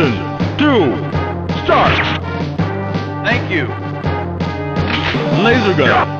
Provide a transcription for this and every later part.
Two! Start! Thank you. Laser gun!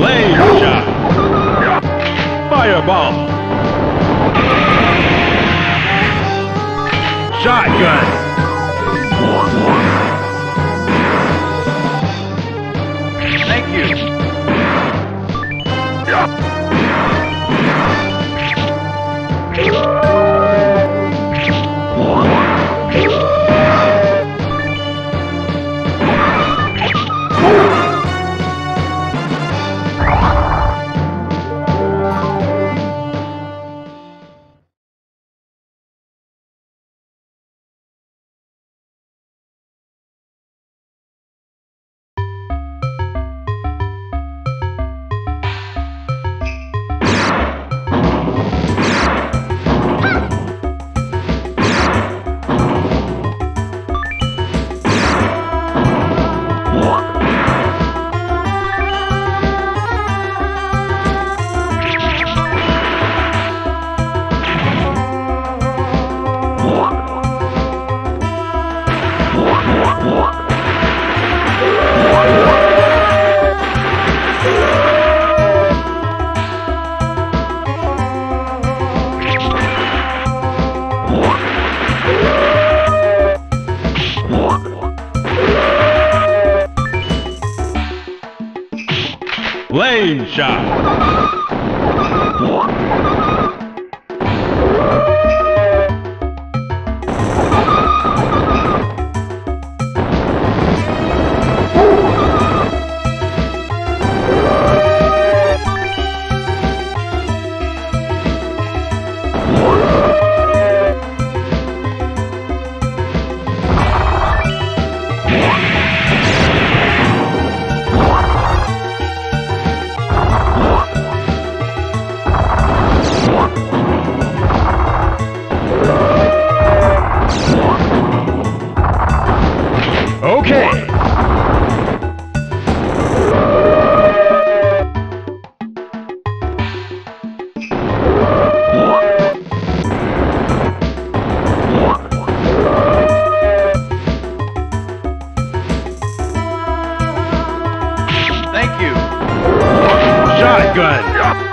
Flame shot! Fireball! Shotgun! Thank you. Flame shot! Shotgun!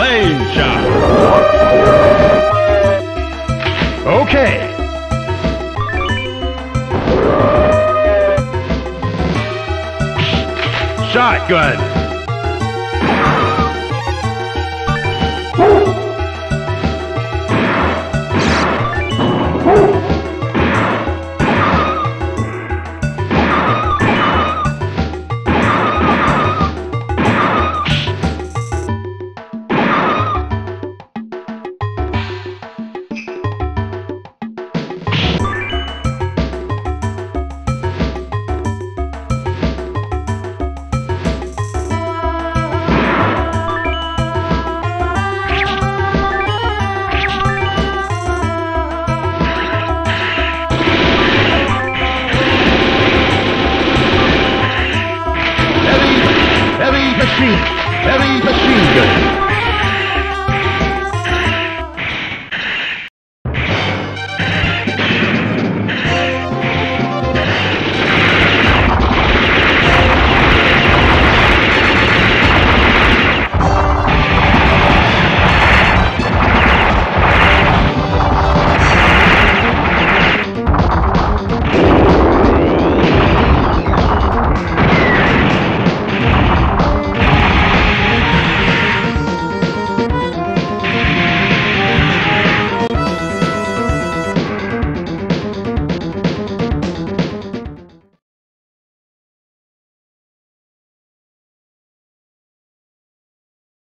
Flame shot! Okay! Shotgun! 一个信任。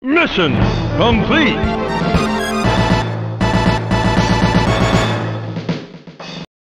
Mission complete.